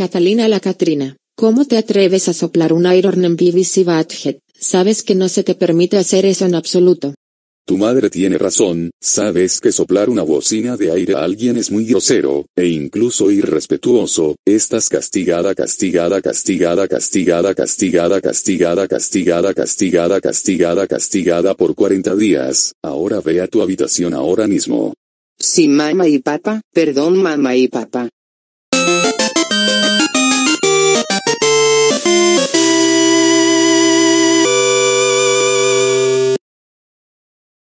Catalina la Catrina, ¿cómo te atreves a soplar un iron en BBC Badhead? Sabes que no se te permite hacer eso en absoluto. Tu madre tiene razón, sabes que soplar una bocina de aire a alguien es muy grosero, e incluso irrespetuoso, estás castigada castigada castigada castigada castigada castigada castigada castigada castigada castigada por 40 días, ahora ve a tu habitación ahora mismo. Sí mamá y papá, perdón mamá y papá.